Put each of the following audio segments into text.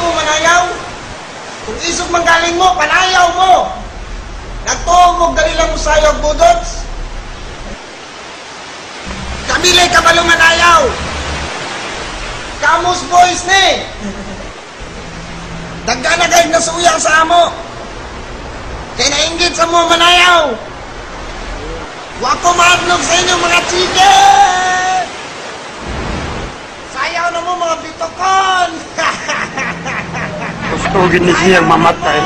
manayaw? Kung isog manggaling mo, panayaw mo! Nagtuog mo dali lang mo sayog budots! Kabilay ka ba manayaw? Kamus boys ni! Dagka na kayo nasuyang sa amo! Kaya nainggit sa mo manayaw! Wako maadlog sa inyo mga chicken! Sayaw na mo mga bitokon! Gusto gini siyang mamatay.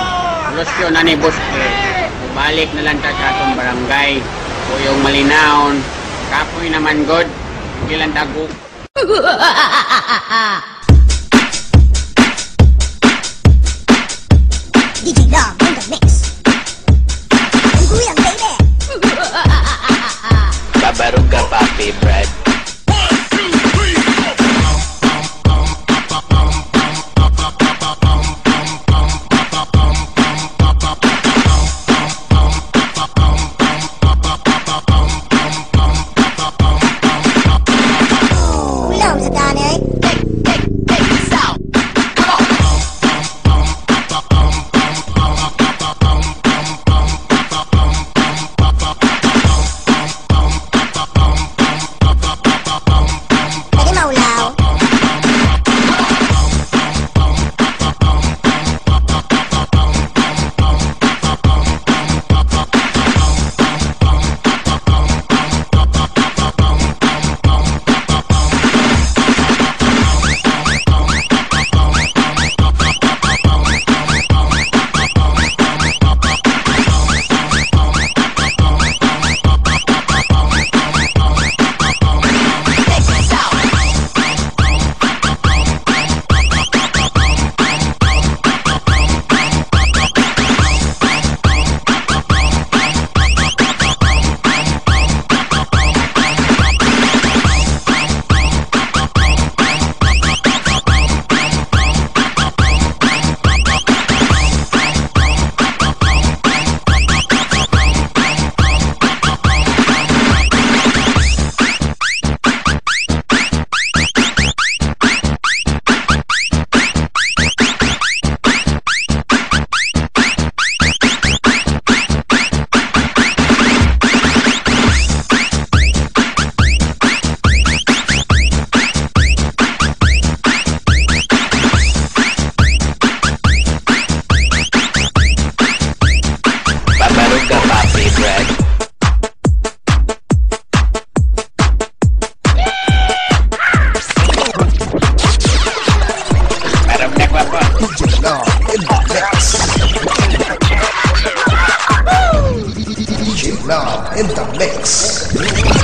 Losyo na ni boss ko. Balik na lang ta sa atong barangay. Kuyong malinaon. Kapoy naman god. Hindi lang dagok. Now in the mix.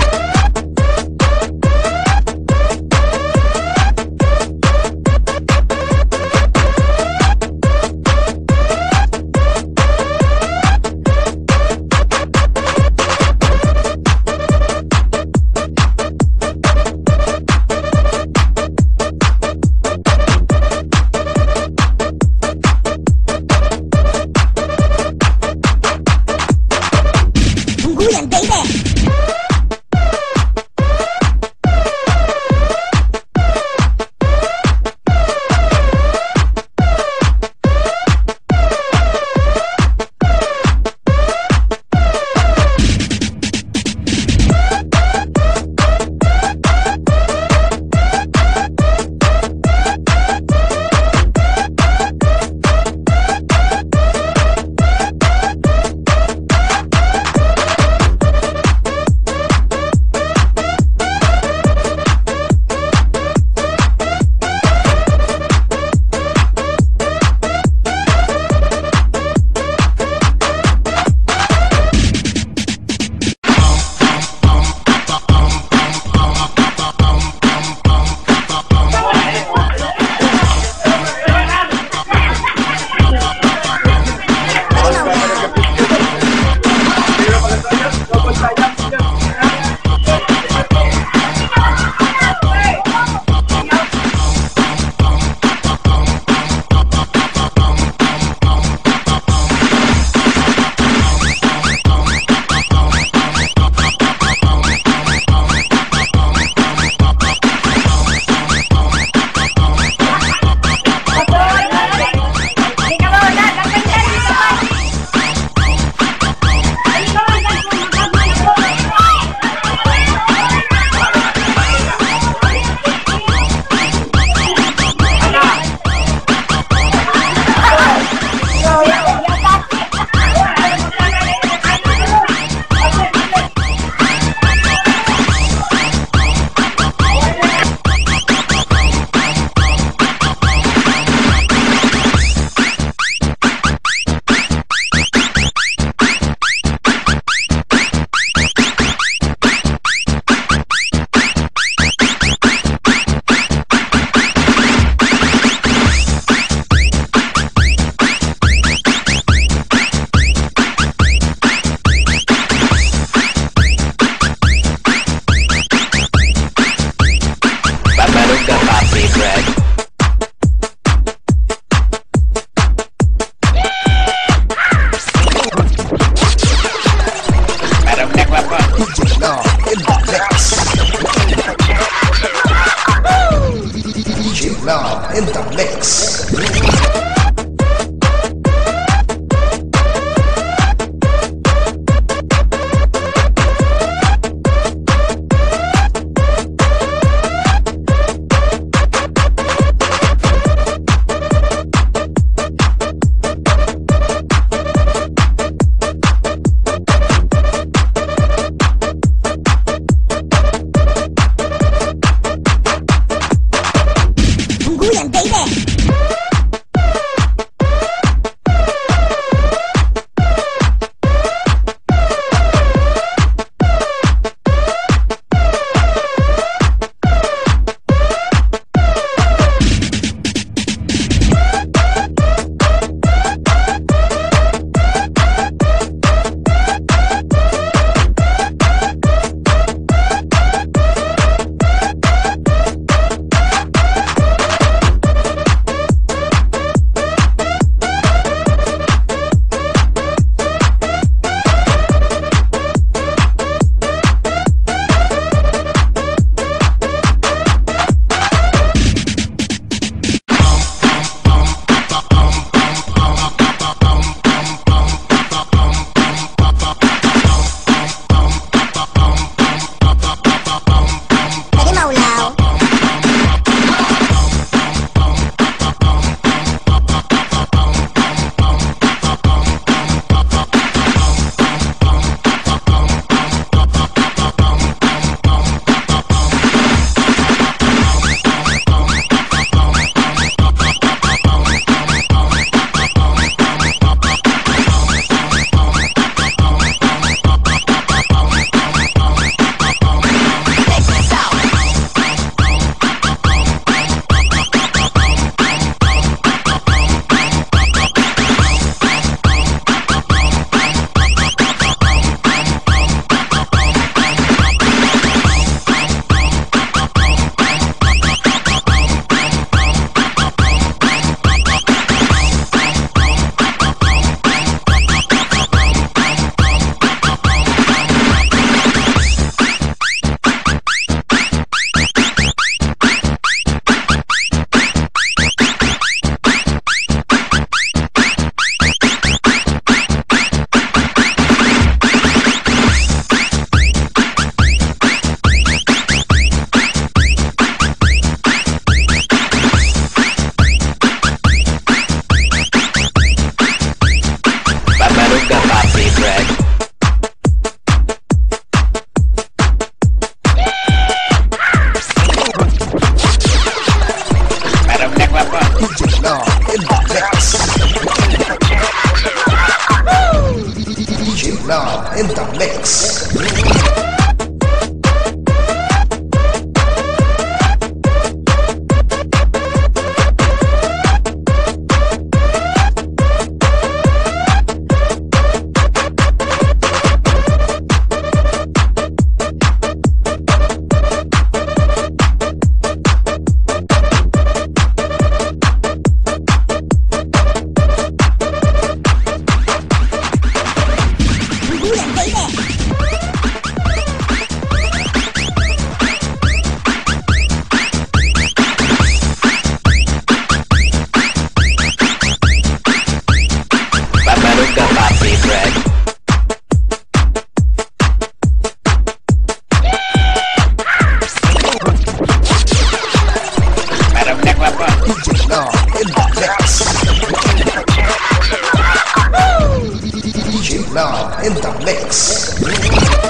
In the mix.